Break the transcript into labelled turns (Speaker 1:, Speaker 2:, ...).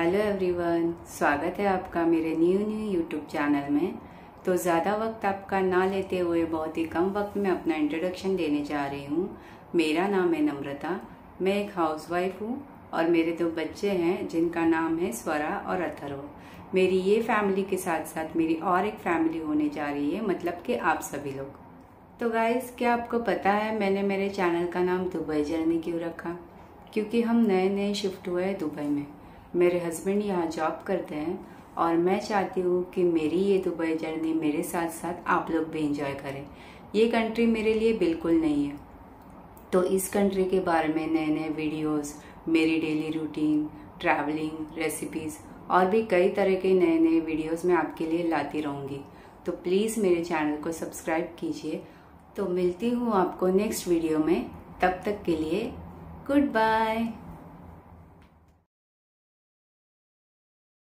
Speaker 1: Hello everyone, स्वागत है आपका मेरे न्यू न्यू यूट्यूब चैनल में। तो ज़्यादा वक्त आपका ना लेते हुए बहुत ही कम वक्त में अपना इंट्रोडक्शन देने जा रही हूँ। मेरा नाम है नम्रता, मैं एक हाउसवाइफ हूँ और मेरे दो बच्चे हैं, जिनका नाम है स्वरा और अथर्व। मेरी ये फैमिली के साथ साथ मेरी और एक फैमिली होने जा रही है मतलब कि आप सभी लोग। तो गाइज़ क्या आपको पता है मैंने मेरे चैनल का नाम दुबई जर्नी क्यों रखा? क्योंकि हम नए नए शिफ्ट हुए दुबई में। मेरे हस्बैंड यहाँ जॉब करते हैं और मैं चाहती हूँ कि मेरी ये दुबई जर्नी मेरे साथ साथ आप लोग भी इंजॉय करें। ये कंट्री मेरे लिए बिल्कुल नहीं है। तो इस कंट्री के बारे में नए नए वीडियोस मेरी डेली रूटीन ट्रैवलिंग रेसिपीज़ और भी कई तरह के नए नए वीडियोस मैं आपके लिए लाती रहूँगी। तो प्लीज़ मेरे चैनल को सब्सक्राइब कीजिए। तो मिलती हूँ आपको नेक्स्ट वीडियो में। तब तक के लिए गुड बाय